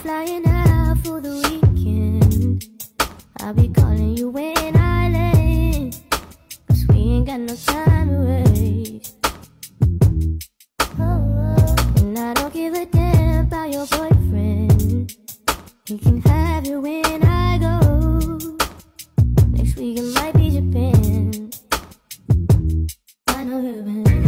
flying out for the weekend. I'll be calling you when I land. Cause we ain't got no time to waste. And I don't give a damn about your boyfriend. He can have you when I go. Next week it might be Japan. I know you've been.